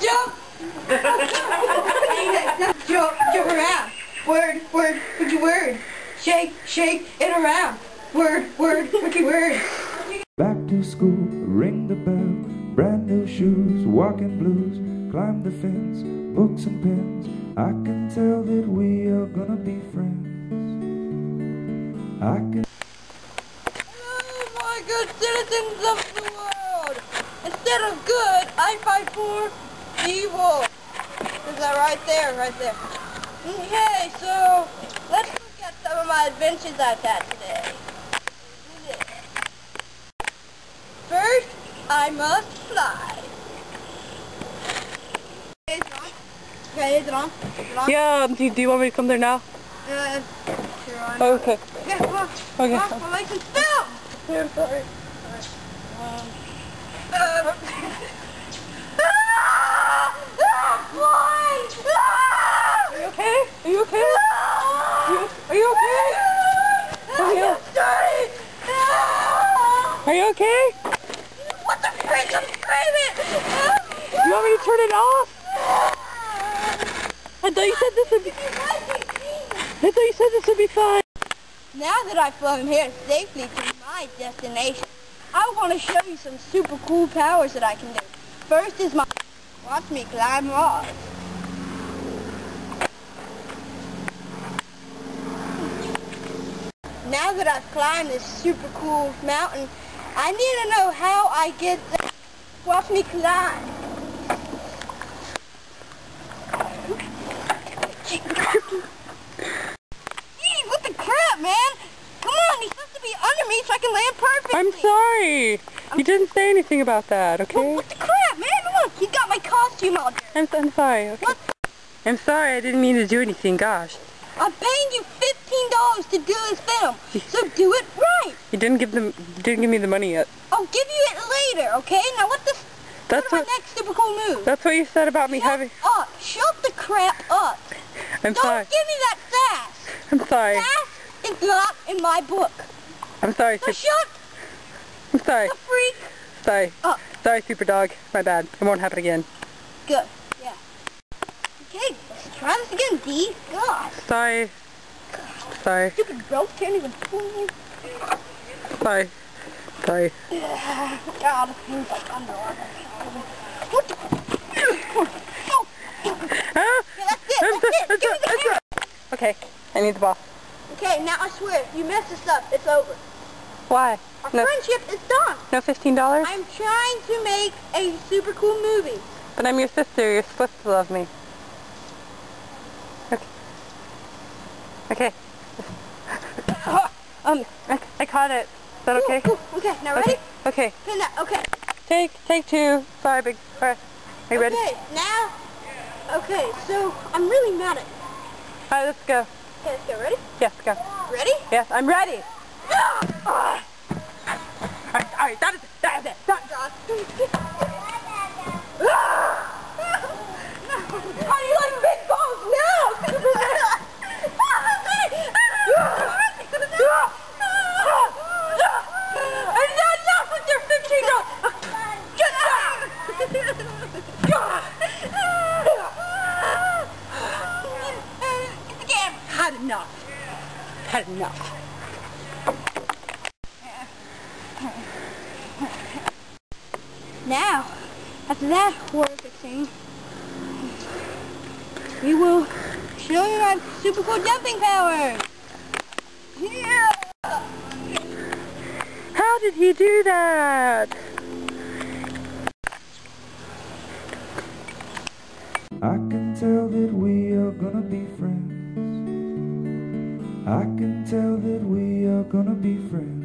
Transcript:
jump. jump, jump around. Word, word, wiki word. Shake, shake it around. Word, word, wiki word. Back to school, ring the bell, brand new shoes, walking blues, climb the fence, books and pens. I can tell that we are gonna be friends. I can. Oh my good citizens of the world! Instead of good, I fight for evil. Is that right there, right there? Okay, so let's look at some of my adventures I've had today. First, I must fly. Okay, is it on? Okay, is it on? Is it on? Yeah, um, do, do you want me to come there now? Uh, sure. Okay. Okay, come on. Okay. Come on, my license film! Yeah, I'm sorry. Uh, ah, Are you okay? Are you okay? You, are you okay? Are you, are you okay? What the frick? I'm screaming! You want me to turn it off? I thought you said this would be. I thought you said this would be fine. Now that I've flown here safely to my destination, I want to show you some super cool powers that I can do. First is my... Watch me climb logs. Now that I've climbed this super cool mountain, I need to know how I get there. Watch me climb. Gee, what the crap, man? Come on, you're supposed to be under me so I can land perfectly. I'm sorry. You didn't say anything about that, okay? what the crap, man? Look, you got my costume all dirty. I'm, I'm sorry, okay? What? I'm sorry, I didn't mean to do anything, gosh. I'm paying you $15 to do this film, so do it right. You didn't give them, didn't give me the money yet. I'll give you it later, okay? Now what the... That's what, what, my next super cool move? that's what you said about me Shut having, up. Shut the crap up. I'm Don't sorry, give me that sass. I'm sorry, Sass is not in my book. I'm sorry, So shut I'm sorry, the freak sorry, up. sorry, super dog, my bad, it won't happen again. Good. Yeah. Okay, let's try this again, D. God. Sorry, sorry, Stupid rope can't even pull sorry, sorry. God, it like underwater. What the? Oh. Ah! Okay, that's it. That's it. Give me the camera. Okay, I need the ball. Okay, now I swear, if you mess this up, it's over. Why? Our No, friendship is done. no fifteen dollars? I'm trying to make a super cool movie. But I'm your sister. You're supposed to love me. Okay. Okay. um, I, I caught it. Is that okay? Ooh, ooh, Okay, now ready? Okay. Okay. Okay, now, okay. Take, take two. Sorry, big. Right. Are you ready? Okay, now. Okay, so I'm really mad at you. All right, let's go. Okay, let's go. Ready? Yes, go. Ready? Yes, I'm ready. Ah! All right, all right. That is it. That is it. That, How do you like big balls now? Enough with your 15 Get out! had enough. Had enough. Now, after that horrific thing, we will show you our super cool jumping powers. Yeah! How did he do that? I can tell that we are gonna be friends. I can tell that we are gonna be friends.